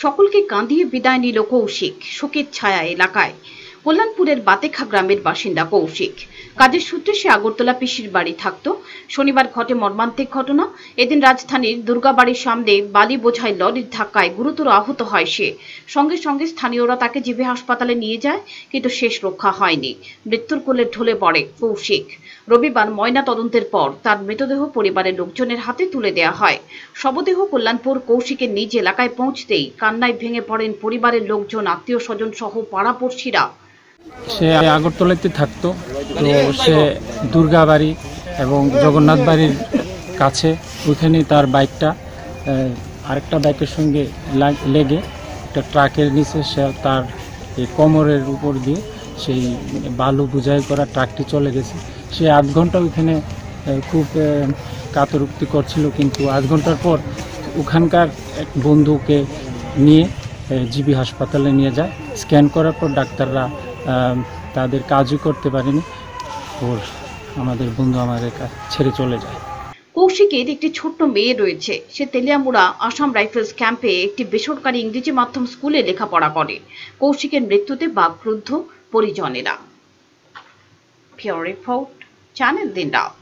সকলকে কাঁদিয়ে বিদায় নিল কৌশিক শোকের ছায়া এলাকায়। কল্যাণপুরের বাতেখা গ্রামের বাসিন্দা কৌশিক। কাজের সূত্রে সে আগরতলা পিসির বাড়ি থাকতো। শনিবার ঘটে মর্মান্তিক ঘটনা। এদিন রাজধানীর দুর্গাবাড়ির সামনে বালি বোঝাই লরির ধাক্কায় গুরুতর আহত হয় সে। সঙ্গে সঙ্গে স্থানীয়রা তাকে জিবি হাসপাতালে নিয়ে যায়, কিন্তু শেষ রক্ষা হয়নি। মৃত্যুর কোলে ঢলে পড়ে কৌশিক। রবিবার ময়না তদন্তের পর তার মৃতদেহ পরিবারের লোকজনের হাতে তুলে দেওয়া হয়। শবদেহ কল্যাণপুর কৌশিকের নিজ এলাকায় পৌঁছতেই কান্নায় ভেঙে পড়েন পরিবারের লোকজন আত্মীয় স্বজন সহ পাড়াপড়শিরা। সে আগরতলাতে থাকতো। তো সে দুর্গাবাড়ি এবং জগন্নাথ বাড়ির কাছে, ওইখানে তার বাইকটা আরেকটা বাইকের সঙ্গে লেগে একটা ট্রাকের নিচে সে তার এই কোমরের উপর দিয়ে সেই বালু বোঝাই করা ট্রাকটি চলে গেছে। সে আধ ঘণ্টা ওইখানে খুব কাতরুক্তি করছিল কিন্তু আধ ঘণ্টার পর ওখানকার এক বন্ধুকে নিয়ে জিবি হাসপাতালে নিয়ে যায়। স্ক্যান করার পর ডাক্তাররা তাদের কাজও করতে পারেনি। ওর আমাদের বন্ধু আমাদের ছেড়ে চলে যায়। কৌশিকের একটি ছোট্ট মেয়ে রয়েছে। সে তেলিয়ামুড়া আসাম রাইফেলস ক্যাম্পে একটি বেসরকারি ইংরেজি মাধ্যম স্কুলে লেখাপড়া করে। কৌশিকের মৃত্যুতে বাকরুদ্ধ পরিজনেরা। রিপোর্ট, চ্যানেল দিন রাত